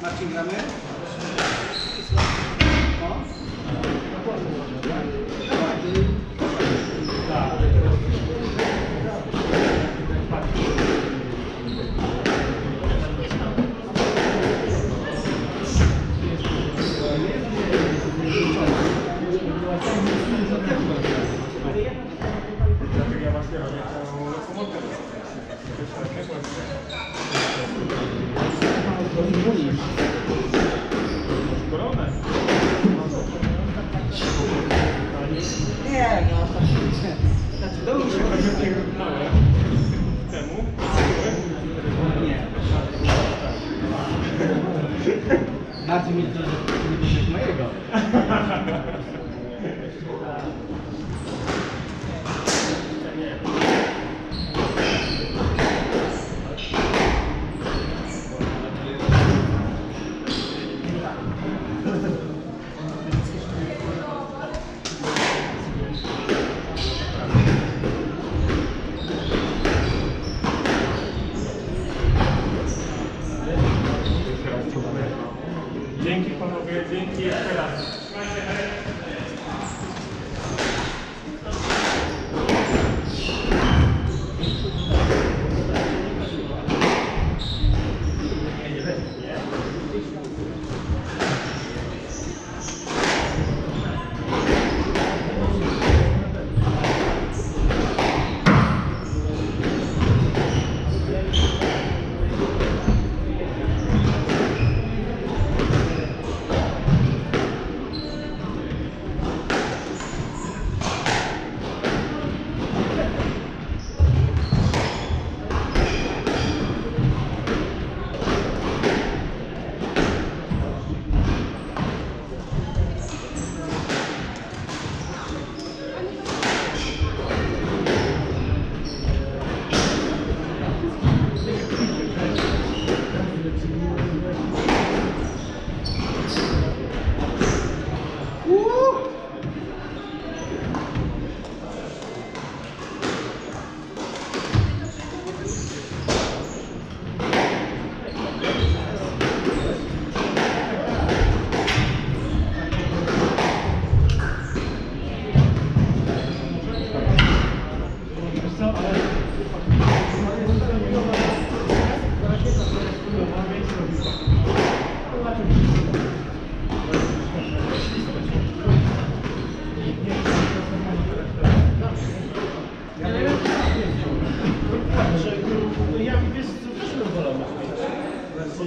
Martin Gramel. Martin Gramel. Nie, no to się... Znaczy, do mnie się temu. Nie. Mi to nie mojego. Grazie.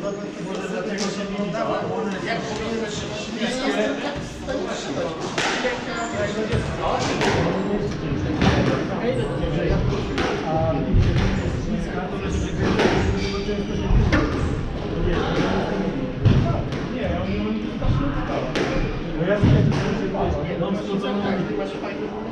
Może dlatego się nie udała, bo one jak powinny Nie, oni oni strasznie czytają. Bo ja sobie to mam studzoną kurde,